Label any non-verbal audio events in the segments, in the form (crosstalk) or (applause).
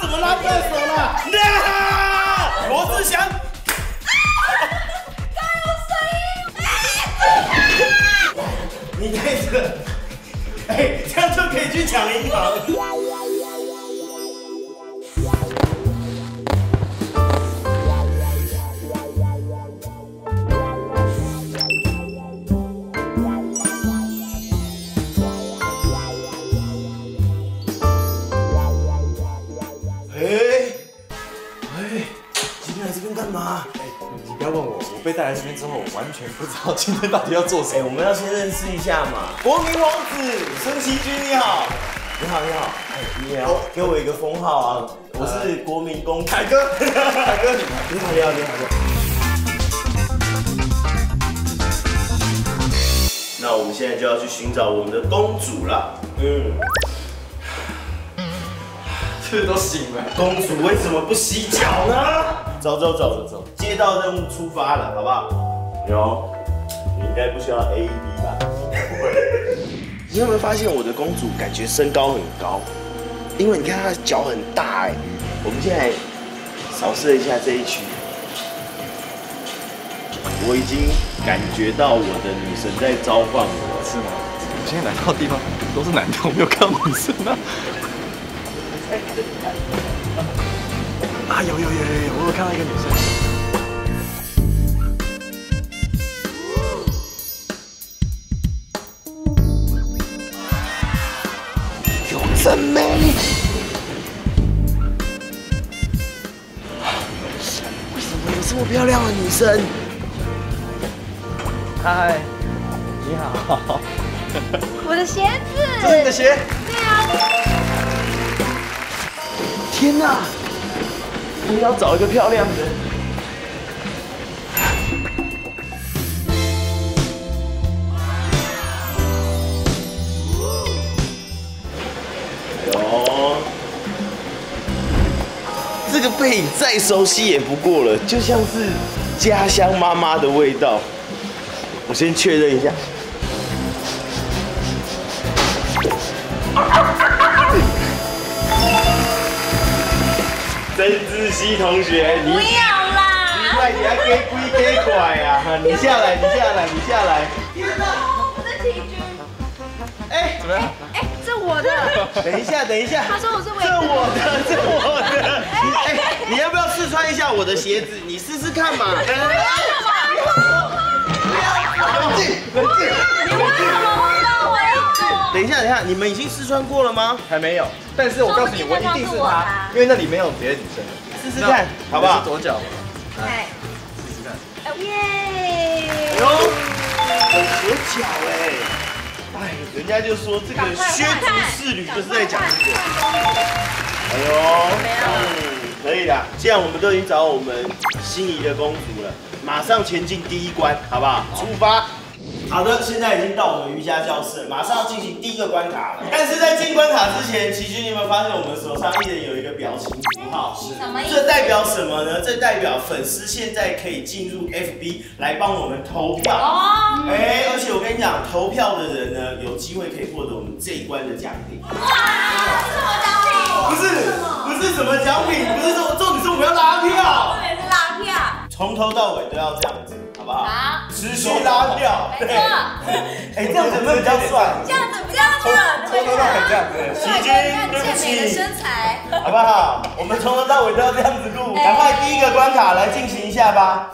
怎么拉对手了？(laughs) 啊！罗志祥。(laughs) 你那个，哎，这样就可以去抢银行。带来这边之后，我完全不知道今天到底要做什哎，么。我们要先认识一下嘛。国民王子孙奇君，你好。你好，你好。哎，你也要给我一个封号啊！我是国民公凯哥，(laughs) 凯哥你好。你好，你好，你好。你好那我们现在就要去寻找我们的公主了。嗯，这都醒了。公主为什么不洗脚呢？走走走走走，接到任务出发了，好不好？有，你应该不需要 AED 吧？不会。你有没有发现我的公主感觉身高很高？因为你看她的脚很大哎。我们现在扫视了一下这一区，我已经感觉到我的女神在召唤我。是吗？我现在来到的地方都是男的，我没有看到女生啊。(laughs) 啊，有有有有有，我有看到一个女生。有真美！为什么有这么漂亮的女生？嗨，你好。我的鞋子。这是你的鞋？对啊。天哪！我们要找一个漂亮的。哟，这个背影再熟悉也不过了，就像是家乡妈妈的味道。我先确认一下。曾志熙同学，你不要啦。你快点给龟给拐呀！(laughs) 你下来，你下来，你下来。我的体军。哎，怎么样？哎，这我的。(laughs) 等一下，等一下。他说我是这我的，这我的。(laughs) 哎，你要不要试穿一下我的鞋子？你试试看嘛。不要冷静，冷静。等一下，等一下，你们已经试穿过了吗？还没有，但是我告诉你，我一定是他，因为那里没有别的女生。试试看，好不好？左脚嘛，哎，试试看。耶！哟，很合脚哎。哎，人家就说这个削足侍女就是在讲这个。哎呦，嗯，可以的。既然我们都已经找到我们心仪的公主了，马上前进第一关，好不好？出发。好的，现在已经到我们瑜伽教室了，马上要进行第一个关卡了。但是在进关卡之前，奇君，你有没有发现我们手上一人有一个表情符号？是什么意思这代表什么呢？这代表粉丝现在可以进入 FB 来帮我们投票。哦，哎，而且我跟你讲，投票的人呢，有机会可以获得我们这一关的奖品。哇，这什么奖品？不是，不是什么奖品，不是说重点是我们要拉票，对是拉票。从头到尾都要这样子，好不好？持续拉票。没错。(laughs) 哎，这样子比较帅？这样子比较准，从头到尾这样子。奇君，对不健美的起，身材。好不好？我们从头到尾都要这样子录，赶快第一个关卡来进行一下吧。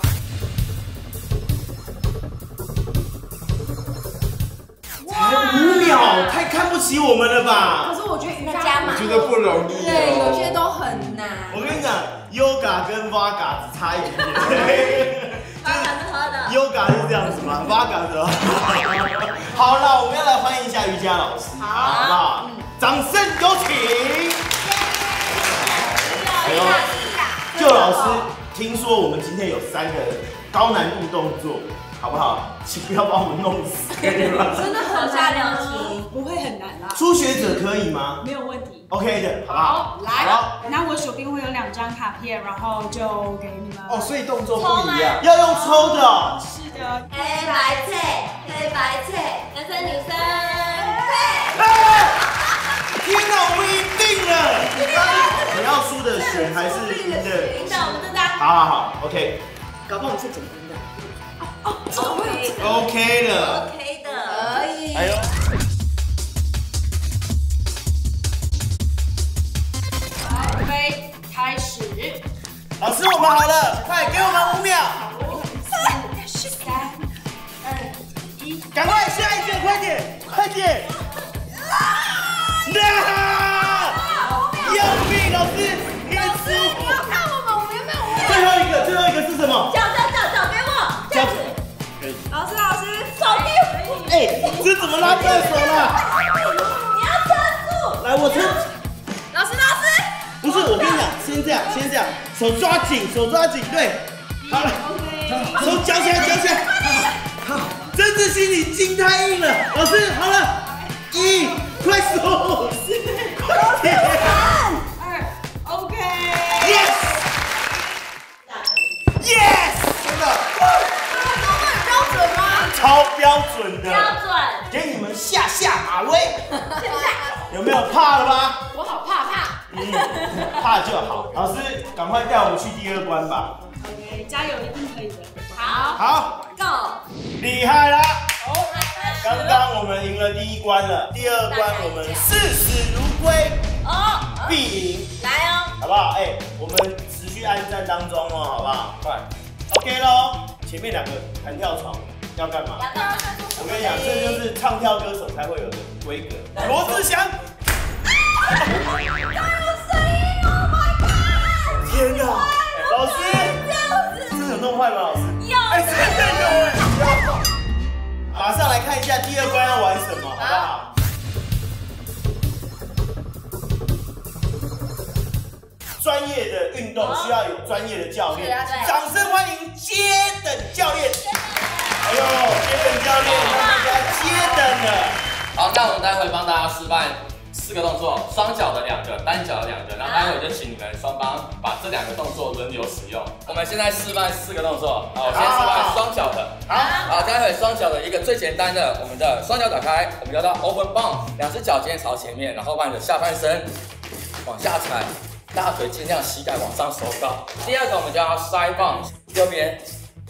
才五秒，太看不起我们了吧可？是我觉得瑜伽那加码觉得不容易对，有哦。些都很难。我跟你讲，Yoga 跟 Vaga 只差一点点。(laughs) 八感是这样子吗？Vaga 是吧？(laughs) 好了，我们要来欢迎一下瑜伽老师，好不好？掌声有请。哎呦，旧老师，听说我们今天有三个高难度动作，好不好？请不要把我们弄死，可以吗？真的很手下留难啊情不会很难啦，初学者可以吗没有问题。？OK 的，好不好？来好，那我手边会有两张卡片，然后就给你们。哦，所以动作不一样。要用抽的哦。是的，黑白配，黑白配，男生女生天哪，我们赢定了！你要输的选还是赢的。赢的，我们真的好好好，OK 搞不好你是总赢的。OK 的。OK 的。可以。哎呦，好，预备，开始。老师我们好了，快给我们五秒，三、二、一。赶快下一个，快点，快点。啊，要命，老师，老师，你要。看我们，我们有没有？最后一个，最后一个是什么？这怎么拉不到手了？你要撑住。来，我撑。老师，老师。不是，我跟你讲，先这样，先这样，手抓紧，手抓紧，对，好了，手夹起来，夹起来，好，曾志欣你筋太硬了，老师，好了，没有怕了吧？我好怕怕。嗯，怕就好，老师赶快带我们去第二关吧，OK，加油，一定可以的。好好，，Go。厉害啦！刚刚我们赢了第一关了，第二关我们视死如归，哦，必赢，来哦。好不好？哎、我们持续按战当中哦，好不好？快，OK 喽。前面两个弹跳床要干嘛？我跟你讲，这就是唱跳歌手才会有的规格。罗志祥，天哪！老师，真的有那么坏吗？老师？有哎，真的有哎！马上来看一下第二关要玩什么，好不好？专业的运动需要有专业的教练掌声欢迎接等教练。哎呦，接等教练帮大家接等了。好，那我们待会帮大家示范四个动作，双脚的两个，单脚的两个，然后待会就请你们双方把这两个动作轮流使用。我们现在示范四个动作，好，我先示范双脚的。好，好，待会双脚的一个最简单的，我们的双脚打开，我们叫到 open bomb，两只脚尖朝前面，然后把你的下半身往下踩，大腿尽量膝盖往上收高。第二个我们叫 side bomb，右边、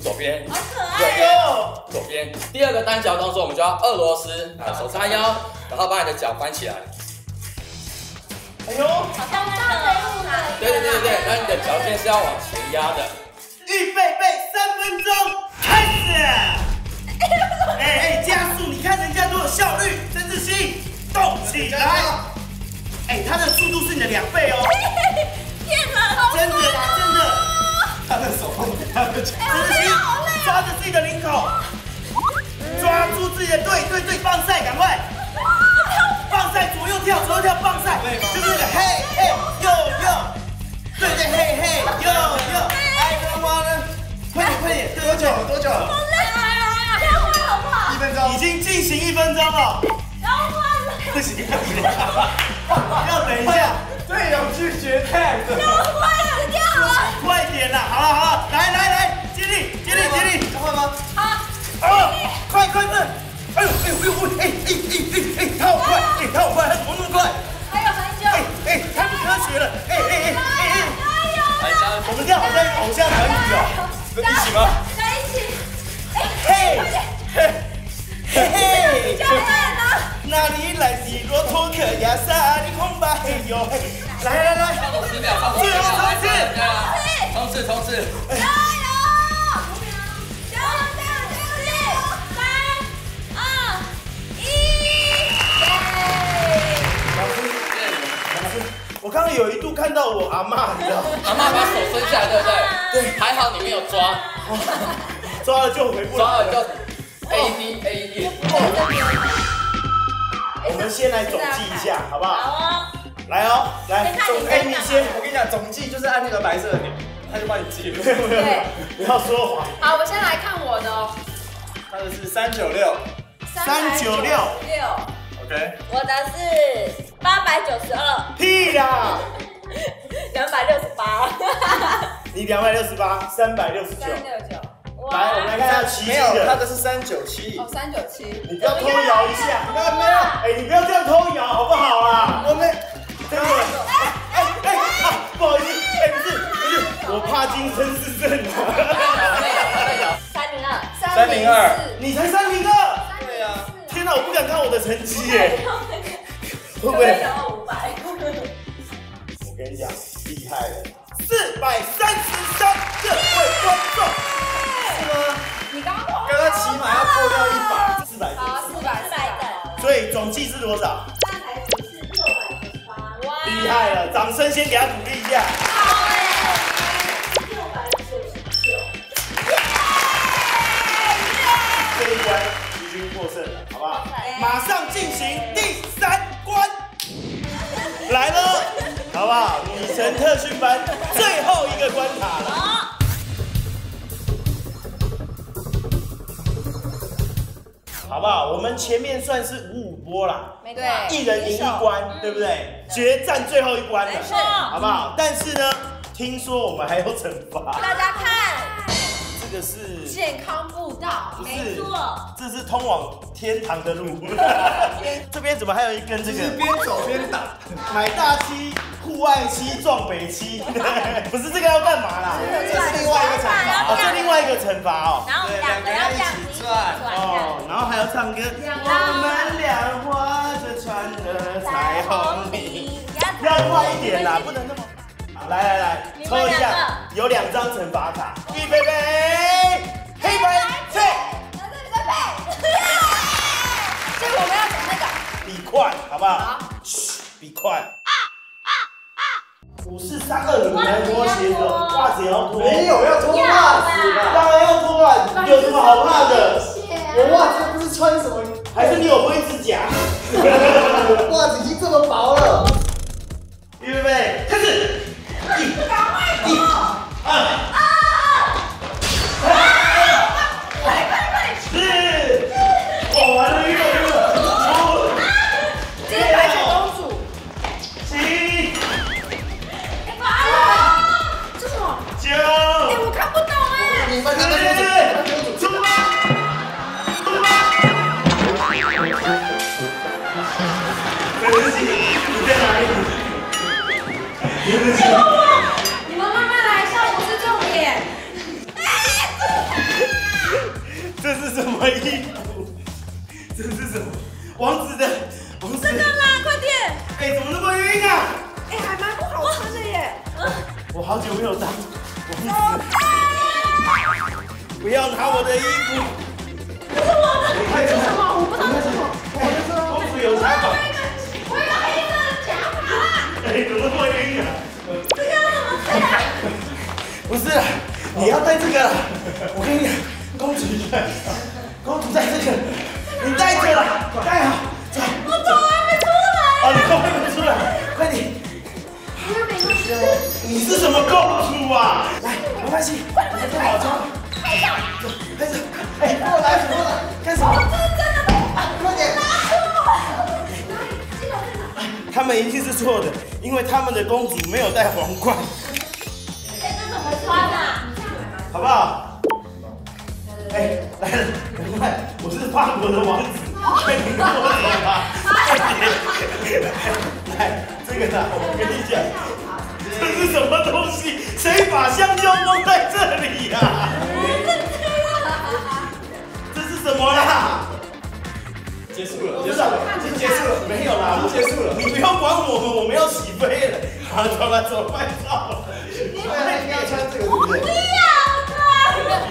左边、好可右爱。边。呦，左边。第二个单脚动作，我们就要俄罗斯，啊，手叉腰，然后把你的脚翻起来。哎呦，好像那个对对对对对，那你的脚尖是要往前压的。预备备，三分钟开始。(laughs) 哎哎，加速！你看人家多有效率，曾志新，动起来！哎，他的速度是你的两倍哦，(laughs) 天哪，真的啦，真的。他的手他的脚，曾志欣，(laughs) 抓着自己的领口，抓住自己的对对对，放赛，赶快！放赛，左右跳，左右跳，放赛，就是那个嘿嘿呦呦，对对嘿嘿呦呦，哎，干嘛呢？快点快点，多久？多久？这样换好不好？一分钟已。经进行一分钟了，然后换了，不行，(laughs) 要等一下，队友拒绝 tag。换了，掉了。快点啦！好了好了，来来来，接力接力接力，要换吗？好，啊，快快快！哎呦哎呦哎呦哎哎哎哎哎，他好快，哎他好快，他怎么那么快？哎哎，太不科学了！哎哎哎哎哎，来加油！我们这样好像偶像团体哦，一起吗？在一起。嘿嘿嘿嘿。教练呢？哪里来的骆驼可压沙的空吧？嘿呦嘿！来来来，超过十秒，超过十秒，来冲刺冲刺！刚刚有一度看到我阿妈，你知道吗？阿妈把手伸下来，对不对？对，还好你没有抓，抓了就回不来了。抓了就 AED AED。我们先来总计一下，好不好？好哦。来哦，来，总哎，你先，我跟你讲，总计就是按那个白色的钮，他就帮你记录。没有没有没有，不要说谎。好，我先来看我的哦。他的是三九六三九六六，，OK。我的是八百九十二。屁啦！(laughs) 两百六十八。(laughs) 你两百六十八，三百六十九。三六九。来，我们来看一下奇迹的。他的是三九七。哦，三九七。你不要偷摇一下。没有没有。哎、你不要这样偷摇好不好啊？我们，哎哎对？不好意思，哎、不是，不是，我怕金身是正的。三零二，三零二，你才三零二，对啊，天哪，我不敢看我的成绩耶。会不会？有五百。我跟你讲，厉害了，四百三十三，各位观众，是吗？你刚刚刚刚起码要破掉一百，四百好，四百赛的，所以总计是多少？三百九十八。哇厉害了，掌声先给他鼓励一下。特训班最后一个关卡了。好不好？我们前面算是五五波啦，没错，一人赢一关，对不对？决战最后一关了，没错好不好？但是呢，听说我们还有惩罚，大家看，这个是健康步道，不是没错，这是通往天堂的路。(laughs) 这边怎么还有一根这个？是边走边打。买大七，户外七，撞北七，(laughs) 不是这个要干嘛啦？这是另外一个惩罚哦，这另外一个惩罚哦。然后两个要这样子转，哦，然后还要唱歌。我们俩划着船的彩虹里，要快一点啦，不能那么。好，来来来，抽一下，有两张惩罚卡，预备备，黑白配，所以 (laughs) 我们要选那个。比快，好不好？嘘，比快。五四三二，零来脱鞋子，袜子也要脱。没有要脱袜子吧，当然要脱啊，有什么好怕的？我袜子又不是穿什么，还是你有灰指甲？(laughs) 袜子已经这么薄了。预备备，开始。一、一、二、好久没有当王子。不要拿我的衣服。这是我的，这是什么？我不知道这是什么。公主有采访。我有黑色的假发。哎，怎么那么晕啊？这个要怎么戴？不是，你。要戴这个。我跟你。讲，公主，公主戴这个，你。戴着了，戴好。走。我头还没出来。啊，你。头还没出来，快点。因为没关系。你是什么公主啊？来，没关系，我做好妆。拍照。走，开始。哎，过来，过来，开始。这是真的没快点。拿出我。他们一定是错的，因为他们的公主没有戴皇冠，哎，这怎么穿啊？好不好？哎，来了，赶快，我是法国的王子，(laughs) 快点跟我走吧。来，这个呢，我跟你讲，这是什么东西？谁把香蕉放在这里呀、这是什么啦？结束了，结束了，已经结束了，没有啦，结束了你不要管我们，我们要起飞了。好，走了，走了，快照了。你们一定要穿这个，对不对？不要穿。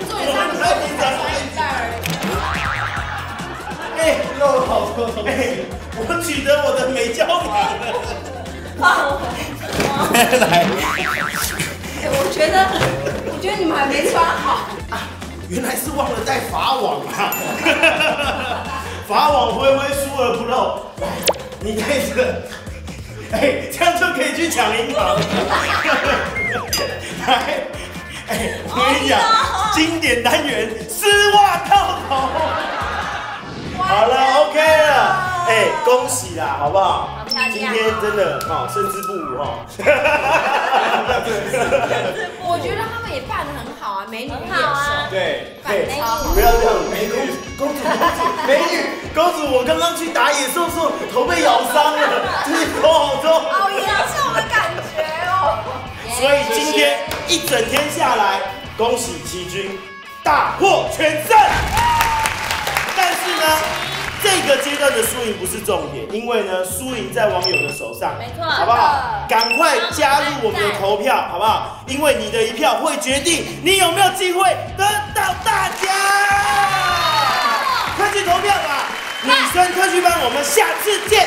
重点是他们穿你长穿一袋而已。哎，漏了好多东我取得我的美娇娘了。放我。来，哎，我觉得，我觉得你们还没穿好。原来是忘了带法网啊！法网恢恢，疏而不漏。来，你带这个，哎，这样就可以去抢银行。来，哎，我跟你讲，经典单元丝袜套头。好了，OK 了。哎，恭喜啦，好不好？漂亮今天真的哦，胜之不武哦。(laughs) 我觉得他们也扮的很好啊，美女很好啊，对，扮的超好不。要这样，美女，公主，公主，美女，公主，我刚刚去打野兽的时候，头被咬伤了，真是头好痛。好阳寿的感觉哦。所以今天一整天下来，恭喜齐军大获全胜。但是呢，这个阶阶段的输赢不是重点，因为呢，输赢在网友的手上，没错好不好？赶快加入我们的投票，好不好？因为你的一票会决定你有没有机会得到大奖。快去投票吧！女生特训班，我们下次见，